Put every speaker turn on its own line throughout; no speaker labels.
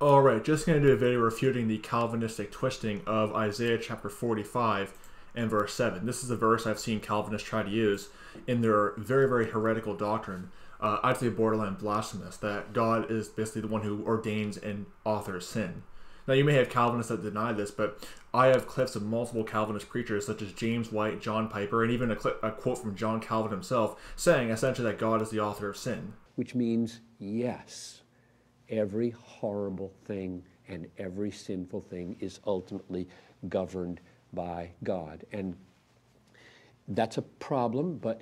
All right, just going to do a video refuting the Calvinistic twisting of Isaiah chapter 45 and verse 7. This is a verse I've seen Calvinists try to use in their very, very heretical doctrine. Uh, I'd say borderline blasphemous, that God is basically the one who ordains and authors sin. Now, you may have Calvinists that deny this, but I have clips of multiple Calvinist preachers, such as James White, John Piper, and even a, clip, a quote from John Calvin himself, saying essentially that God is the author of sin.
Which means, yes, every horrible thing and every sinful thing is ultimately governed by God. And that's a problem, but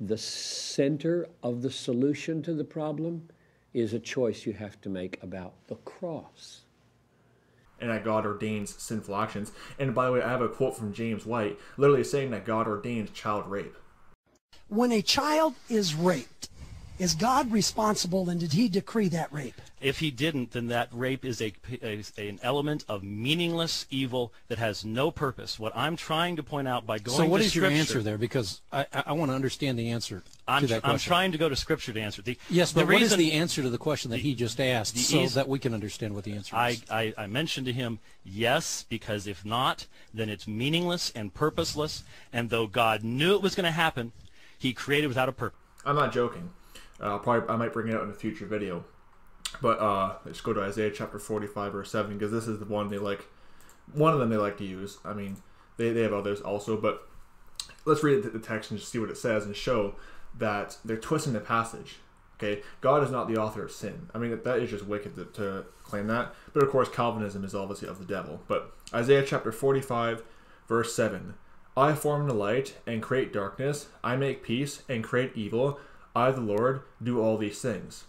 the center of the solution to the problem is a choice you have to make about the cross.
And that God ordains sinful actions. And by the way, I have a quote from James White literally saying that God ordains child rape.
When a child is raped, is God responsible and did he decree that rape?
If he didn't, then that rape is a, a, an element of meaningless evil that has no purpose. What I'm trying to point out by going
so what
to
is
Scripture,
your answer there? Because I, I, I want to understand the answer
I'm,
to that question.
I'm trying to go to Scripture to answer. The,
yes,
the
but what
reason,
is the answer to the question that he just asked so
easy,
that we can understand what the answer
I,
is?
I, I mentioned to him, yes, because if not, then it's meaningless and purposeless. And though God knew it was going to happen, he created without a purpose.
I'm not joking. Uh, probably I might bring it out in a future video. But uh, let's go to Isaiah chapter 45 verse 7 because this is the one they like. One of them they like to use. I mean, they, they have others also, but let's read the text and just see what it says and show that they're twisting the passage. Okay, God is not the author of sin. I mean, that is just wicked to, to claim that. But of course, Calvinism is obviously of the devil. But Isaiah chapter 45, verse 7 I form the light and create darkness, I make peace and create evil. I, the Lord, do all these things.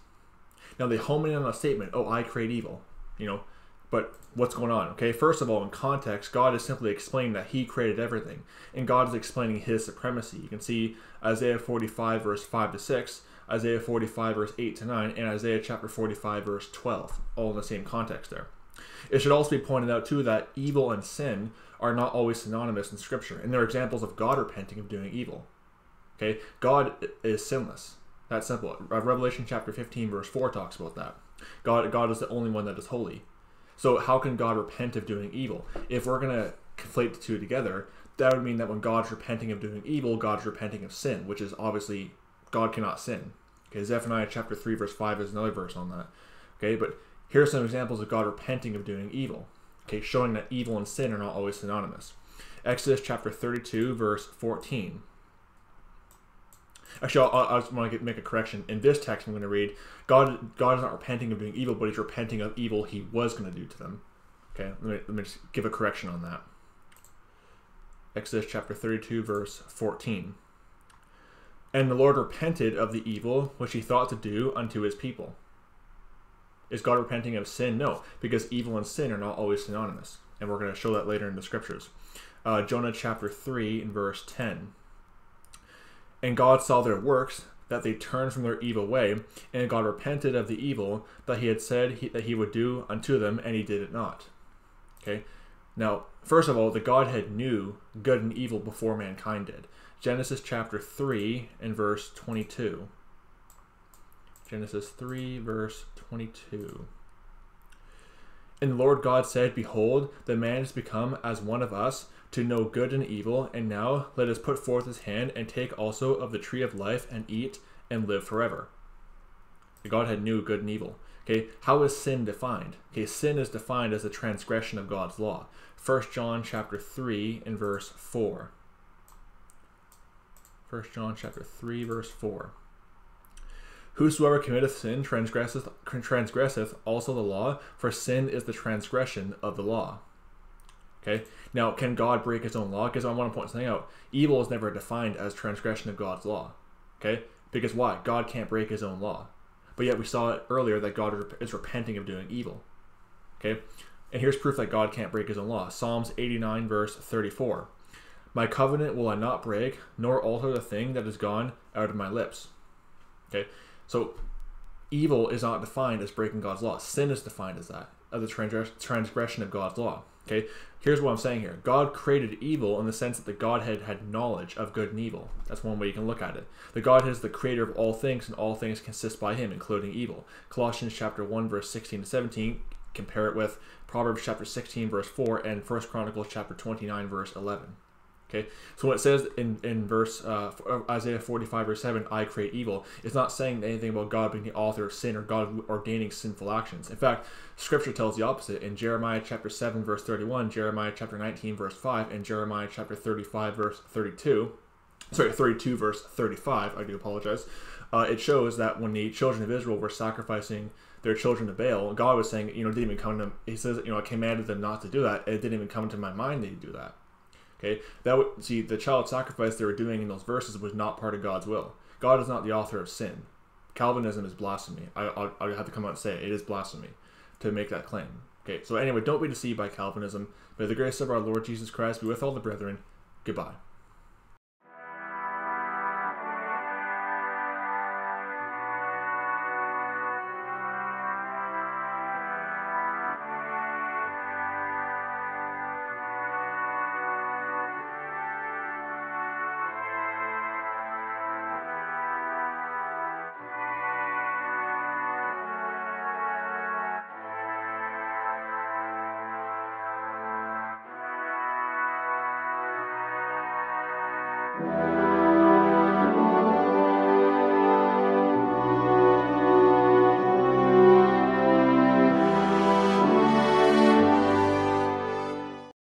Now they home in on a statement, oh, I create evil, you know, but what's going on? Okay, first of all, in context, God is simply explaining that He created everything, and God is explaining His supremacy. You can see Isaiah 45, verse 5 to 6, Isaiah 45, verse 8 to 9, and Isaiah chapter 45, verse 12, all in the same context there. It should also be pointed out, too, that evil and sin are not always synonymous in Scripture, and they're examples of God repenting of doing evil. Okay, God is sinless. That's simple. Uh, Revelation chapter 15, verse 4 talks about that. God, God is the only one that is holy. So how can God repent of doing evil? If we're going to conflate the two together, that would mean that when God's repenting of doing evil, God's repenting of sin, which is obviously God cannot sin. Okay, Zephaniah chapter 3, verse 5 is another verse on that. Okay, but here are some examples of God repenting of doing evil. Okay, showing that evil and sin are not always synonymous. Exodus chapter 32, verse 14. Actually, I'll, I just want to make a correction. In this text, I'm going to read, God, God is not repenting of doing evil, but He's repenting of evil He was going to do to them. Okay, let me, let me just give a correction on that. Exodus chapter 32, verse 14. And the Lord repented of the evil which He thought to do unto His people. Is God repenting of sin? No, because evil and sin are not always synonymous, and we're going to show that later in the scriptures. Uh, Jonah chapter 3 and verse 10. And God saw their works, that they turned from their evil way, and God repented of the evil that he had said he, that he would do unto them, and he did it not. Okay? Now, first of all, the Godhead knew good and evil before mankind did. Genesis chapter 3 and verse 22. Genesis 3, verse 22. And the Lord God said, Behold, the man is become as one of us, to know good and evil, and now let us put forth his hand and take also of the tree of life and eat and live forever. The Godhead knew good and evil. Okay, how is sin defined? Okay, sin is defined as a transgression of God's law. 1 John chapter 3 and verse 4. 1 John chapter 3 verse 4. Whosoever committeth sin transgresseth, transgresseth also the law, for sin is the transgression of the law. Okay. Now, can God break His own law? Because I want to point something out. Evil is never defined as transgression of God's law. Okay. Because why? God can't break His own law. But yet we saw it earlier that God is repenting of doing evil. Okay. And here's proof that God can't break His own law. Psalms 89 verse 34. My covenant will I not break, nor alter the thing that is gone out of my lips. Okay. So evil is not defined as breaking God's law. Sin is defined as that, as the transgression of God's law. Okay, here's what I'm saying here. God created evil in the sense that the Godhead had knowledge of good and evil. That's one way you can look at it. The Godhead is the creator of all things, and all things consist by him, including evil. Colossians chapter 1, verse 16 to 17 compare it with Proverbs chapter 16 verse 4 and First Chronicles chapter 29 verse 11. Okay, so when it says in in verse uh, Isaiah 45 verse 7, "I create evil," it's not saying anything about God being the author of sin or God ordaining sinful actions. In fact, Scripture tells the opposite in Jeremiah chapter 7 verse 31, Jeremiah chapter 19 verse 5, and Jeremiah chapter 35 verse 32. Sorry, 32 verse 35. I do apologize. Uh, it shows that when the children of Israel were sacrificing their children to Baal, God was saying, you know, didn't even come to. He says, you know, I commanded them not to do that. It didn't even come to my mind they do that. Okay, that would see the child sacrifice they were doing in those verses was not part of God's will. God is not the author of sin. Calvinism is blasphemy. I, I, I have to come out and say it. It is blasphemy to make that claim. Okay, so anyway, don't be deceived by Calvinism. May the grace of our Lord Jesus Christ be with all the brethren. Goodbye.